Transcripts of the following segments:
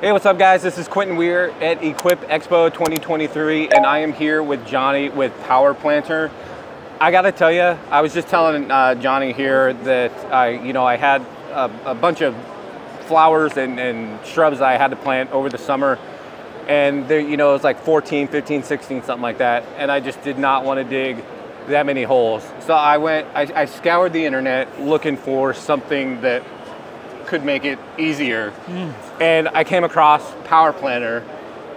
Hey, what's up guys? This is Quentin Weir at Equip Expo 2023 and I am here with Johnny with Power Planter. I gotta tell you, I was just telling uh, Johnny here that I, you know, I had a, a bunch of flowers and, and, shrubs I had to plant over the summer and there, you know, it was like 14, 15, 16, something like that. And I just did not want to dig that many holes. So I went, I, I scoured the internet looking for something that could make it easier. Mm. And I came across Power Planter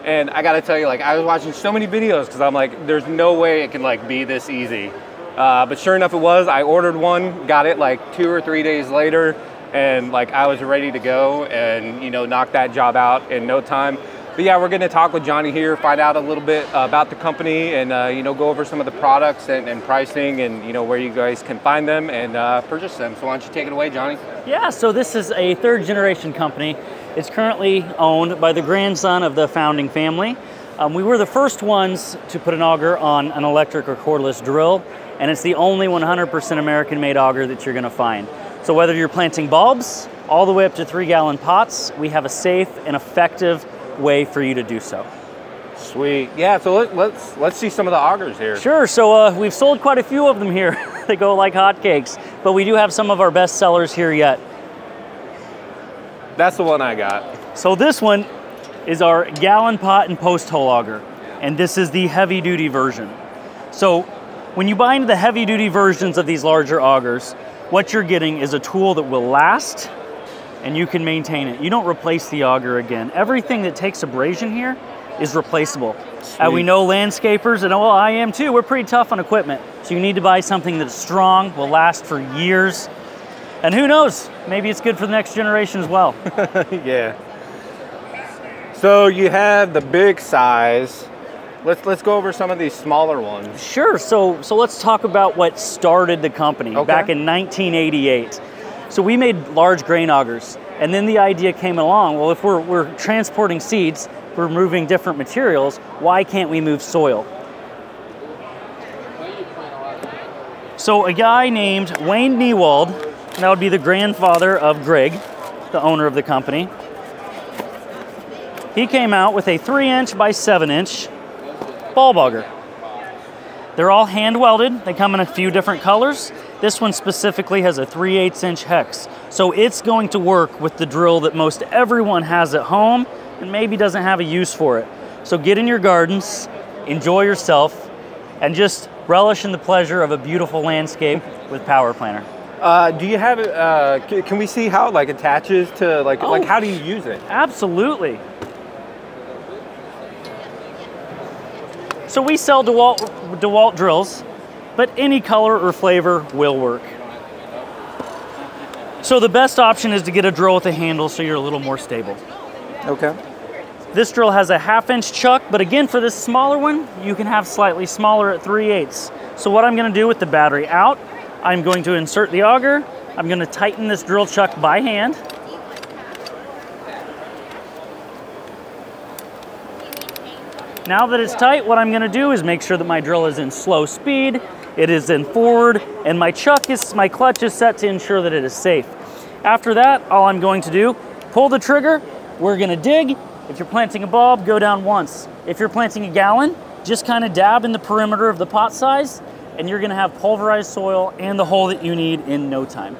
and I gotta tell you, like I was watching so many videos because I'm like, there's no way it can like be this easy. Uh, but sure enough it was, I ordered one, got it like two or three days later and like I was ready to go and you know, knock that job out in no time. But yeah, we're going to talk with Johnny here, find out a little bit uh, about the company, and uh, you know, go over some of the products and, and, pricing, and you know, where you guys can find them and uh, purchase them. So why don't you take it away, Johnny? Yeah. So this is a third generation company. It's currently owned by the grandson of the founding family. Um, we were the first ones to put an auger on an electric or cordless drill, and it's the only 100% American-made auger that you're going to find. So whether you're planting bulbs all the way up to three-gallon pots, we have a safe and effective way for you to do so. Sweet. Yeah, so let, us let's, let's see some of the augers here. Sure. So uh, we've sold quite a few of them here. they go like hotcakes, but we do have some of our best sellers here yet. That's the one I got. So this one is our gallon pot and post hole auger, and this is the heavy duty version. So when you buy into the heavy duty versions of these larger augers, what you're getting is a tool that will last and you can maintain it. You don't replace the auger again. Everything that takes abrasion here is replaceable. And we know landscapers, and well, I am too, we're pretty tough on equipment. So you need to buy something that's strong, will last for years. And who knows, maybe it's good for the next generation as well. yeah. So you have the big size. Let's let's go over some of these smaller ones. Sure. So so let's talk about what started the company okay. back in 1988. So we made large grain augers. And then the idea came along, well, if we're, we're transporting seeds, we're moving different materials, why can't we move soil? So a guy named Wayne Newald, that would be the grandfather of Greg, the owner of the company, he came out with a three inch by seven inch bulb auger. They're all hand welded. They come in a few different colors. This one specifically has a 3 8 inch hex. So it's going to work with the drill that most everyone has at home and maybe doesn't have a use for it. So get in your gardens, enjoy yourself, and just relish in the pleasure of a beautiful landscape with Power Planter. Uh, do you have it? Uh, can we see how it like attaches to like oh, like how do you use it? Absolutely. So we sell DeWalt, DeWalt drills, but any color or flavor will work. So the best option is to get a drill with a handle so you're a little more stable. Okay. This drill has a half inch chuck, but again, for this smaller one, you can have slightly smaller at 3 eighths. So what I'm gonna do with the battery out, I'm going to insert the auger, I'm gonna tighten this drill chuck by hand, Now that it's tight, what I'm gonna do is make sure that my drill is in slow speed, it is in forward, and my chuck is, my clutch is set to ensure that it is safe. After that, all I'm going to do, pull the trigger, we're gonna dig. If you're planting a bulb, go down once. If you're planting a gallon, just kind of dab in the perimeter of the pot size, and you're gonna have pulverized soil and the hole that you need in no time.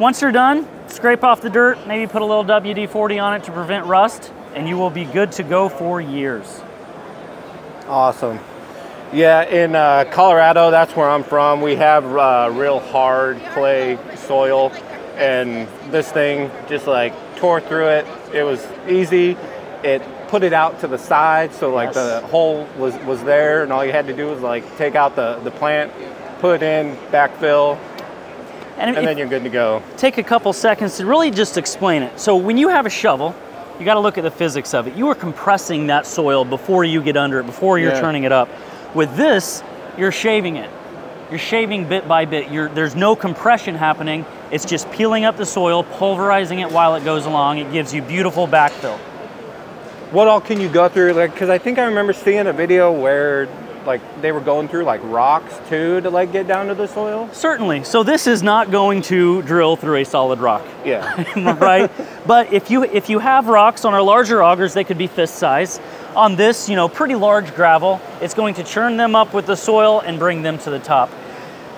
Once you're done, scrape off the dirt, maybe put a little WD-40 on it to prevent rust, and you will be good to go for years. Awesome. Yeah, in uh, Colorado, that's where I'm from. We have uh, real hard clay soil, and this thing just like tore through it. It was easy. It put it out to the side, so like yes. the hole was was there, and all you had to do was like take out the the plant, put in, backfill, and, and then you're good to go. Take a couple seconds to really just explain it. So when you have a shovel, you got to look at the physics of it. You are compressing that soil before you get under it, before you're yeah. turning it up. With this, you're shaving it. You're shaving bit by bit. You're, there's no compression happening. It's just peeling up the soil, pulverizing it while it goes along. It gives you beautiful backfill. What all can you go through? Like, because I think I remember seeing a video where like they were going through like rocks too to like get down to the soil? Certainly. So this is not going to drill through a solid rock. Yeah. right? But if you if you have rocks on our larger augers, they could be fist size. On this, you know, pretty large gravel, it's going to churn them up with the soil and bring them to the top.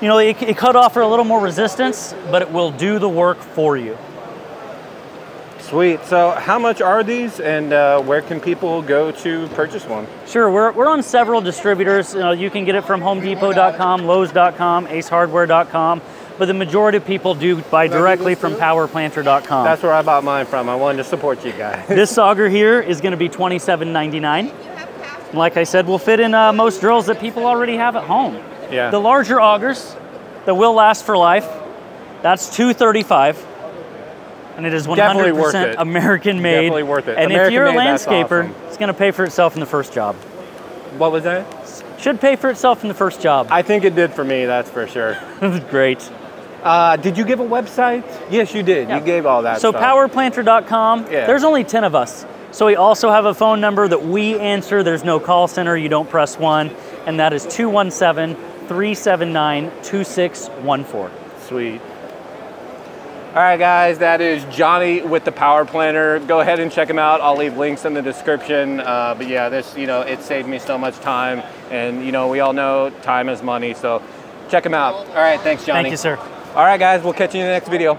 You know, it, it could offer a little more resistance, but it will do the work for you. Sweet. So, how much are these, and uh, where can people go to purchase one? Sure, we're, we're on several distributors. You, know, you can get it from HomeDepot.com, Lowe's.com, AceHardware.com, but the majority of people do buy directly from PowerPlanter.com. That's where I bought mine from. I wanted to support you guys. this auger here is going to be $27.99. Like I said, will fit in uh, most drills that people already have at home. Yeah. The larger augers that will last for life, that's 235 and it is 100% American made. Definitely worth it. And American if you're a made, landscaper, awesome. it's going to pay for itself in the first job. What was that? Should pay for itself in the first job. I think it did for me, that's for sure. Great. Uh, did you give a website? Yes, you did. Yeah. You gave all that So stuff. powerplanter.com, Yeah. there's only 10 of us. So we also have a phone number that we answer. There's no call center. You don't press one. And that is 217 379 2614. Sweet. All right, guys, that is Johnny with the Power Planter. Go ahead and check him out. I'll leave links in the description. Uh, but yeah, this, you know, it saved me so much time. And, you know, we all know time is money. So check him out. All right, thanks, Johnny. Thank you, sir. All right, guys, we'll catch you in the next video.